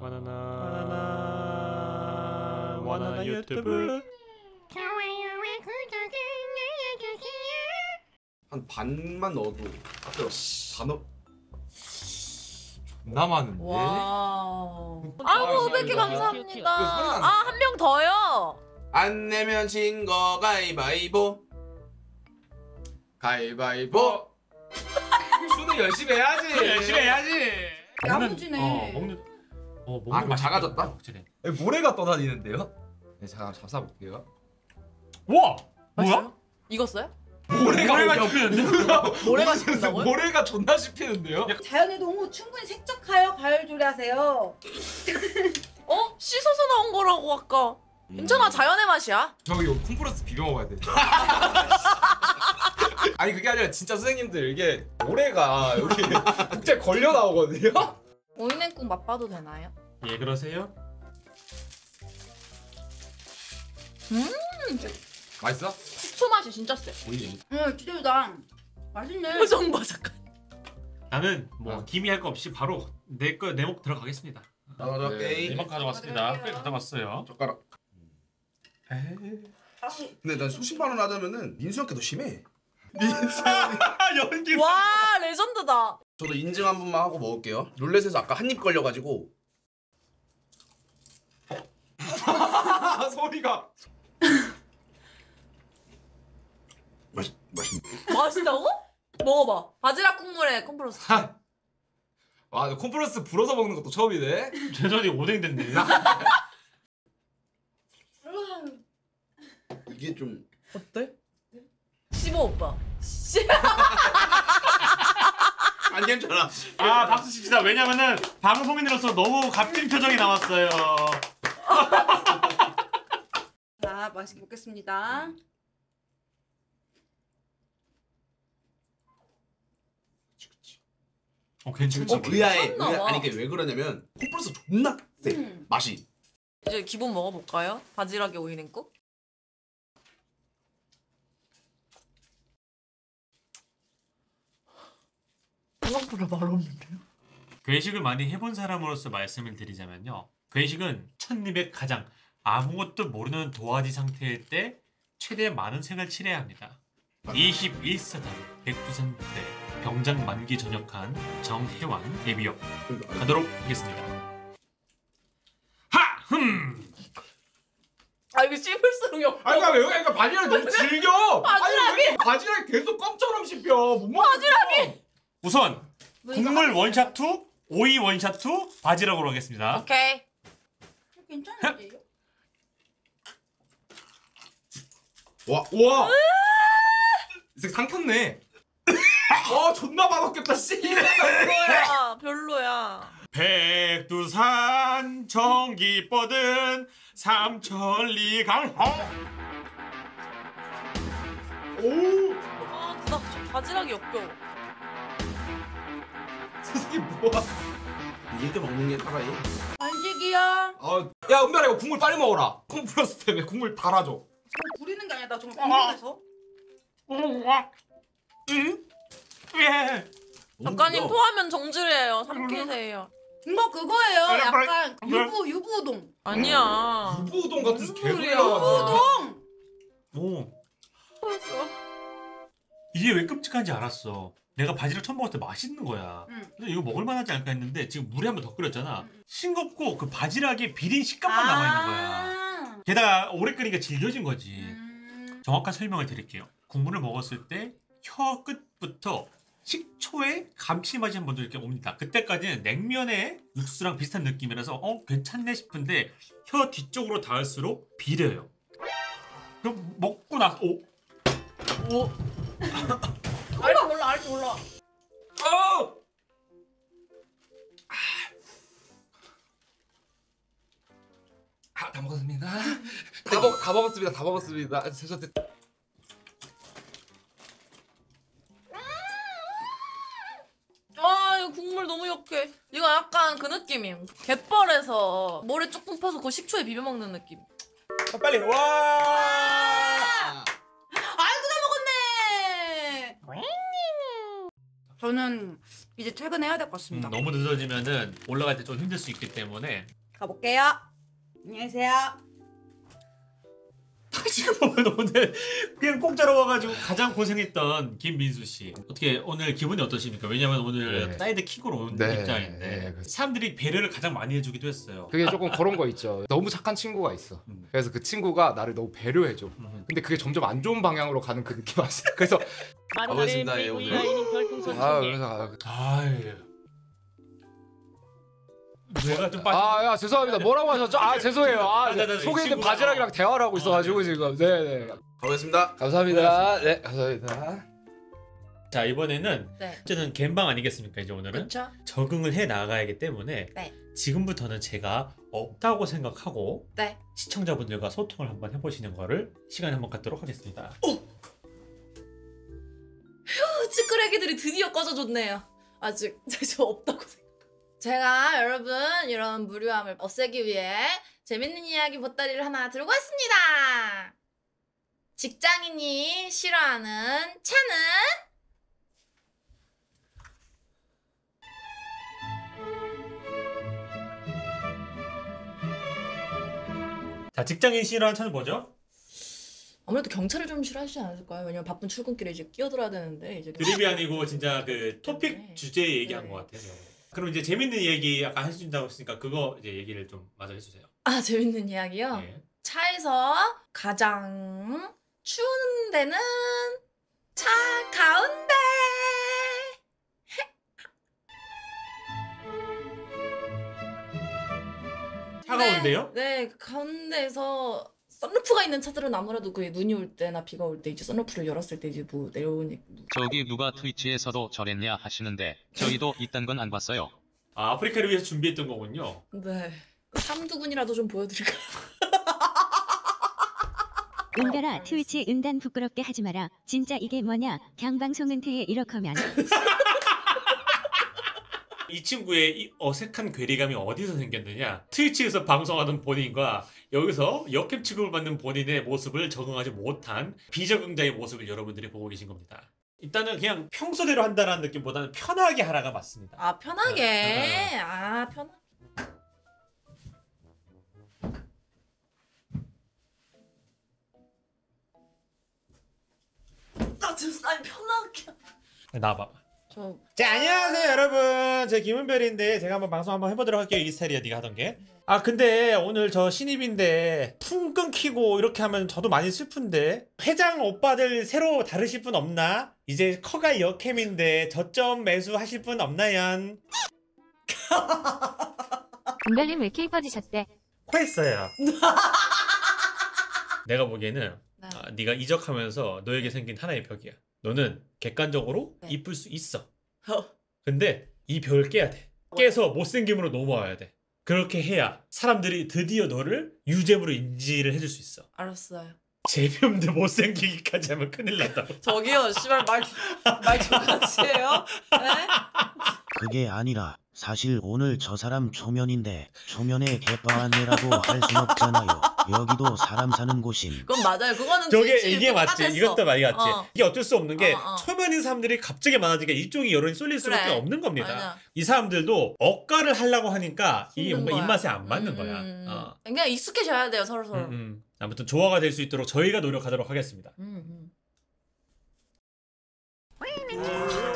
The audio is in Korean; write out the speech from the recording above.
바나나 바나나 바나나 유튜브 좋아요와 구독을 눌러주세요. 한 반만 넣어도 아까 다 넣. 존나 많은데? 와. 아, 아이고 500개 이거 감사합니다. 안 아 한 명 더요. 안 내면 진 거 가위바위보. 가위바위보. 수능 열심히 해야지. 열심히 해야지 야무지네. 어 먹는 어 먹는 아, 맛이 작아졌다? 확실해. 모래가 떠다니는데요? 네, 잠깐 잡숴볼게요. 우와 뭐야? 맛있어요? 익었어요? 모래가 모래가 오냐? 씹히는데? 모래가 씹힌다고요? 모래가 존나 씹히는데요? 자연의 동무 충분히 세척하여 가을조리 하세요. 어? 씻어서 나온 거라고 아까. 괜찮아 자연의 맛이야. 저 이거 콩프러스 비벼 먹어야 돼. 아니 그게 아니라 진짜 선생님들 이게 모래가 여기 국제 걸려 나오거든요? 오이냉국 맛봐도 되나요? 예 그러세요? 맛있어? 식초 맛이 진짜 세. 응, 기대다. 맛있네. 표정 봐 잠깐. 나는 뭐 어. 기미 할 거 없이 바로 내 거 내 목 들어가겠습니다 나가자 네. 게임. 이만 가져왔습니다 꽤 가져왔어요 젓가락. 근데 난 소신 발언 하자면은 민수 형께 더 심해. 아 연기 와 레전드다. 저도 인증 한 번만 하고 먹을게요. 룰렛에서 아까 한 입 걸려가지고 아 소리가 맛있 맛있. 맛있다고? 먹어봐. 바지락 국물에 콤프로스. 와 콩프러스 불어서 먹는 것도 처음이네? 최전이 오뎅 됐네 이게 좀 어때? 씹어 오빠. 씹. 안 괜찮아. 아 박수 칩시다 왜냐면은 방송인으로서 너무 값진 표정이 나왔어요 자, 맛있게 먹겠습니다. 어 괜찮지 어 그야에 미쳤나 봐. 아니 그게 왜 그러냐면 콩플러스 존나 세 음. 맛이. 이제 기본 먹어볼까요? 바지락에 오이 냉국. 생각보다 맛없는데요? 괴식을 많이 해본 사람으로서 말씀을 드리자면요. 괴식은 첫 입에 가장 아무것도 모르는 도화지 상태일 때 최대 많은 생을 치러야 합니다. 21사단 백두산 부대 병장 만기 전역한 정혜왕 예비역 가도록 하겠습니다. 하! 흠! 아 이거 씹을수록 역. 아니 그러니까 왜 그러니까 바지락이 너무 질겨! 바지락이! 아니 왜 바지락이 계속 껌처럼 씹혀 못 먹어 바지락이! 우선 뭐 국물 원샷 투, 오이 원샷 투, 바지락으로 하겠습니다. 오케이. 괜찮은데요? 와 우와! 이 새끼 삼켰네 어 존나 맛없겠다 씨 별로야. 별로야. 백두산 전기 뻗은 삼천리 강호 오! 아, 나저 바지락이 역겨워. 저 새끼 뭐야 이렇게 먹는 게 사과이. 안식이야. 아, 야 은별아 이거 국물 빨리 먹어라 콩플러스 때문에 국물 달아줘 아니라 나 정말 궁금해서. 응? 예. 작가님 어, 토하면 정지래요. 삼키세요. 뭐 그거예요. 약간. 유부 유부 우동. 아니야. 유부우동 같은 개소리야 소리야. 우동. 오, 벌써. 이게 왜 끔찍한지 알았어. 내가 바지락 처음 먹을 때 맛있는 거야. 응. 근데 이거 먹을 만하지 않을까 했는데 지금 물에 한 번 더 끓였잖아. 응. 싱겁고 그 바지락의 비린 식감만 남아 있는 거야. 게다가 오래 끓이니까 질겨진 거지. 음. 정확한 설명을 드릴게요. 국물을 먹었을 때 혀 끝부터 식초의 감칠맛이 한 번 더 이렇게 옵니다. 그때까지는 냉면의 육수랑 비슷한 느낌이라서 어 괜찮네 싶은데 혀 뒤쪽으로 닿을수록 비려요. 그럼 먹고 나서 오, 오 알지 몰라, 알지 몰라. 어! 아, 다 먹었습니다. 다, 먹, 다 먹었습니다. 다 먹었습니다. 죄송합니다. 느낌이에요. 갯벌에서 모래 조금 퍼서 그 식초에 비벼 먹는 느낌. 아, 빨리 와! 아이고 다 먹었네. 저는 이제 퇴근해야 될 것 음, 같습니다. 너무 늦어지면은 올라갈 때 좀 힘들 수 있기 때문에 가볼게요. 안녕하세요. 지금 보면 오늘 그냥 공짜로 와가지고 가장 고생했던 김민수 씨 어떻게 오늘 기분이 어떠십니까? 왜냐면 오늘 네. sidekick으로 온 네, 입장인데 네, 사람들이 배려를 가장 많이 해주기도 했어요. 그게 조금 그런 거 있죠. 너무 착한 친구가 있어. 음. 그래서 그 친구가 나를 너무 배려해줘. 음. 근데 그게 점점 안 좋은 방향으로 가는 그 느낌 아세요? 그래서 가보겠습니다, 예, 오늘. 아 그래서 아유. 내가 좀 빠져. 아 야 죄송합니다. 뭐라고 하셨죠? 아 죄송해요. 아 아, 네, 네, 네. 속에 있는 바지락이랑 대화를 하고 아, 있어가지고 네. 지금. 네 네. 가보겠습니다. 감사합니다. 네 감사합니다. 자 이번에는 네. 어쨌든 갬방 아니겠습니까? 이제 오늘은 그렇죠. 적응을 해 나가야기 때문에 네. 지금부터는 제가 없다고 생각하고 네. 시청자분들과 소통을 한번 해보시는 거를 시간에 한번 갖도록 하겠습니다. 찌끄레기들이 드디어 꺼져줬네요. 아직 저 없다고 생각. 제가 여러분 이런 무료함을 없애기 위해 재밌는 이야기 보따리를 하나 들고 왔습니다. 직장인이 싫어하는 차는 자 직장인 싫어하는 차는 뭐죠? 아무래도 경찰을 좀 싫어하시지 않을까요? 왜냐면 바쁜 출근길에 이제 끼어들어야 되는데 이제 드립이 아니고 진짜 그 토픽 네. 주제 얘기한 네. 것 같아요. 그럼 이제 재밌는 얘기 아까 해준다고 했으니까 그거 이제 얘기를 좀 마저 해주세요. 아 재밌는 이야기요. 네. 차에서 가장 추운 데는 차 가운데. 차가운데요? 네, 네, 그 가운데에서 썬루프가 있는 차들은 아무래도 그 눈이 올 때나 비가 올 때 이제 썬루프를 열었을 때 이제 뭐 내려오니 저기 누가 트위치에서도 저랬냐 하시는데 저희도 이딴 건 안 봤어요. 아 아프리카를 위해서 준비했던 거군요. 네 삼두근이라도 좀 보여드릴까요? 은달아 트위치 은단 부끄럽게 하지 마라. 진짜 이게 뭐냐? 경방송 은퇴에 이렇게면 이 친구의 이 어색한 괴리감이 어디서 생겼느냐? 트위치에서 방송하던 본인과 여기서 역캠 취급을 받는 본인의 모습을 적응하지 못한 비적응자의 모습을 여러분들이 보고 계신 겁니다. 일단은 그냥 평소대로 한다는 느낌보다는 편하게 하라가 맞습니다. 아 편하게 네, 아 편. 나 진짜 아니 편하게. 나와봐. 저 자 안녕하세요 여러분 제 김은별인데 제가 한번 방송 한번 해보도록 할게요 이 스타일이야 네가 하던 게 아 근데 오늘 저 신입인데 풍 끊기고 이렇게 하면 저도 많이 슬픈데 회장 오빠들 새로 다르실 분 없나 이제 커가 역캠인데 저점 매수 하실 분 없나요 은별님 왜 이렇게 이뻐지셨대? 코 했어요 내가 보기에는 네. 아, 네가 이적하면서 너에게 생긴 하나의 벽이야 너는 객관적으로 네. 이쁠 수 있어 어. 근데 이 벽을 깨야 돼. 깨서 못생김으로 넘어와야 돼. 그렇게 해야 사람들이 드디어 너를 유잼으로 인지를 해줄 수 있어. 알았어요. 재미없는데 못생기기까지 하면 큰일 난다. 저기요, 씨발 말말좀 같이 해요. 네? 그게 아니라 사실 오늘 저 사람 초면인데 초면에 개빠한내라고 할 순 없잖아요. 여기도 사람 사는 곳임. 그건 맞아요. 그거는 저게 이게 맞지. 똑같았어. 이것도 많이 맞지. 어. 이게 어쩔 수 없는 게 어, 어. 초면인 사람들이 갑자기 많아지니까 이쪽이 여론이 쏠릴 수밖에 그래. 없는 겁니다. 맞아. 이 사람들도 억가를 하려고 하니까 이게 힘든 뭔가 거야. 입맛에 안 맞는 음, 거야. 음, 음. 어. 그냥 익숙해져야 돼요, 서로 서로. 음, 음. 아무튼 조화가 될 수 있도록 저희가 노력하도록 하겠습니다. 음, 음.